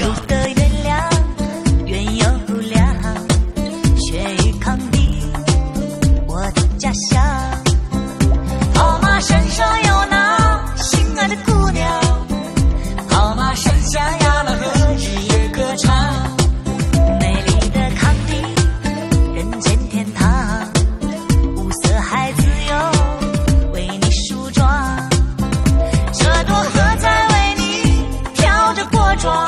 路的月亮圆又亮，雪域康定，我的家乡。跑马山上有那心爱的姑娘，跑马山下呀那河日夜歌唱。美丽的康定，人间天堂，五色海子哟为你梳妆，这朵河在为你跳着锅庄。